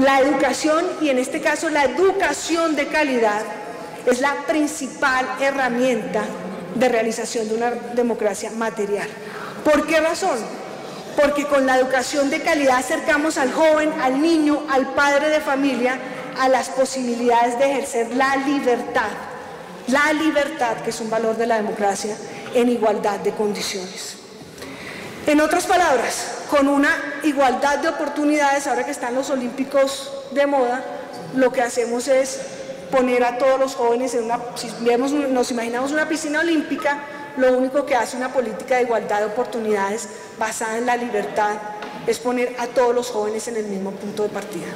La educación, y en este caso la educación de calidad, es la principal herramienta de realización de una democracia material. ¿Por qué razón? Porque con la educación de calidad acercamos al joven, al niño, al padre de familia a las posibilidades de ejercer la libertad, la libertad que es un valor de la democracia en igualdad de condiciones. En otras palabras, con una igualdad de oportunidades, ahora que están los olímpicos de moda, lo que hacemos es poner a todos los jóvenes en una, si nos imaginamos una piscina olímpica, lo único que hace una política de igualdad de oportunidades basada en la libertad es poner a todos los jóvenes en el mismo punto de partida.